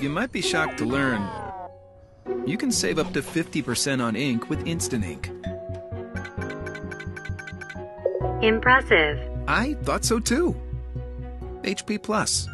You might be shocked to learn you can save up to 50% on ink with Instant Ink. Impressive. I thought so too. HP Plus.